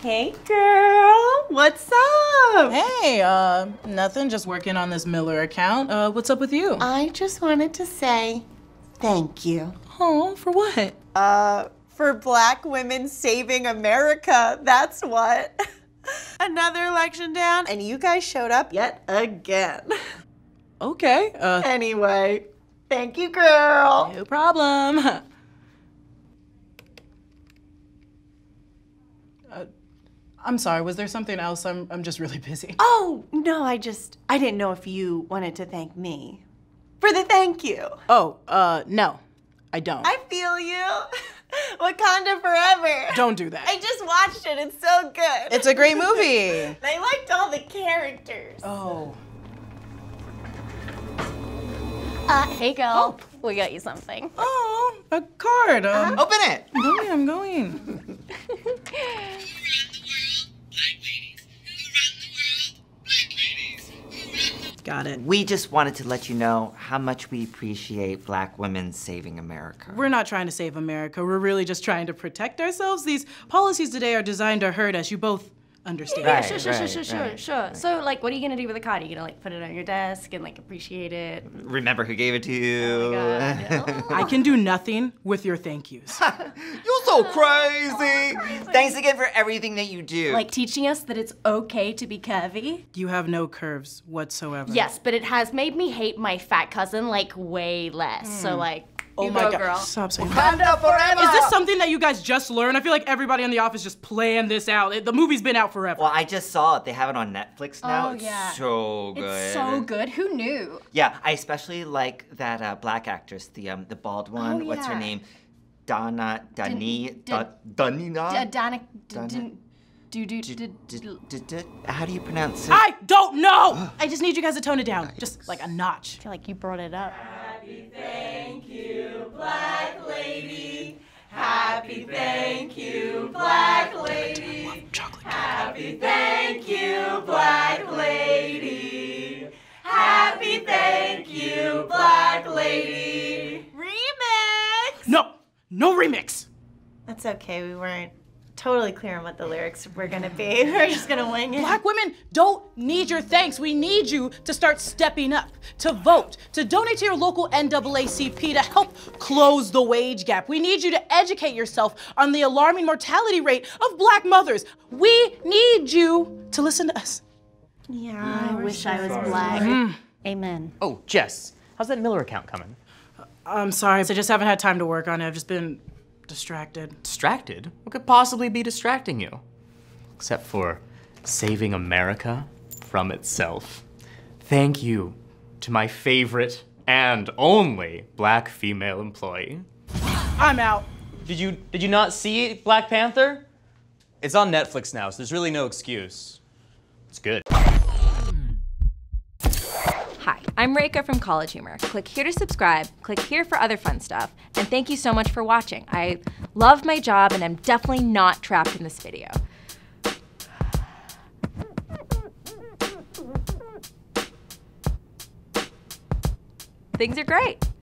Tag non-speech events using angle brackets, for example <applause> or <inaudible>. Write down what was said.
Hey, girl. What's up? Hey, uh, nothing. Just working on this Miller account. Uh, what's up with you? I just wanted to say thank you. Oh, for what? Uh, for black women saving America. That's what. <laughs> Another election down, and you guys showed up yet again. Okay. Uh, Anyway, thank you, girl. no problem. <laughs> Uh, I'm sorry. Was there something else? I'm I'm just really busy. <laughs> Oh, no, I just, I didn't know if you wanted to thank me for the thank you. Oh, uh, no, I don't. I feel you. <laughs> Wakanda forever. Don't do that. I just watched it. It's so good. It's a great <laughs> movie. I liked all the characters. Oh. Uh, hey, girl. We got you something. Oh, a card. Um, Open it. I'm going. I'm going. Got it. We just wanted to let you know how much we appreciate black women saving America. We're not trying to save America. We're really just trying to protect ourselves. These policies today are designed to hurt us. You both understand. Yeah, Right, sure, sure, right, sure, sure, right, sure. So, like, what are you gonna do with the card? Are you gonna like put it on your desk and like appreciate it? Remember who gave it to you? Oh my God. I <laughs> can do nothing with your thank yous. <laughs> You're so <laughs> oh, crazy. Thanks again for everything that you do. like teaching us that it's okay to be curvy. You have no curves whatsoever. Yes, but it has made me hate my fat cousin like way less. So hmm. like, Oh you my go, god. girl. Stop saying that. Forever. Is this something that you guys just learned? I feel like everybody in the office just planned this out. It- the movie's been out forever. Well, I just saw it. They have it on Netflix now. Oh, It's yeah. so good. It's so good. Who knew? Yeah, I especially like that uh, black actress, the um, the bald one. What's her name? Donna Dani D- Danina. Uh, Dana, Dana- do do do. d- d- d- How do you pronounce it? I don't know. <gasps> I just need you guys to tone it down, just like a notch. I feel like you brought it up. Happy thank you, black lady. Happy thank you, black lady. Happy thank you, black lady. Remix. No, no remix. That's okay. We weren't totally clear on what the lyrics were gonna be. <laughs> We're just gonna wing it. Black women don't need your thanks. We need you to start stepping up, to vote, to donate to your local NAACP to help close the wage gap. We need you to educate yourself on the alarming mortality rate of black mothers. We need you to listen to us. Yeah, I wish I was black. Mm. Amen. Oh, Jess, how's that Miller account coming? Uh, I'm sorry, I just haven't had time to work on it. I've just been distracted. Distracted? What could possibly be distracting you? Except for saving America from itself. Thank you to my favorite and only black female employee. I'm out. Did you did you not see Black Panther? It's on Netflix now, so there's really no excuse. It's good. I'm Rekha from College Humor. Click here to subscribe, click here for other fun stuff, and thank you so much for watching. I love my job and I'm definitely not trapped in this video. Things are great.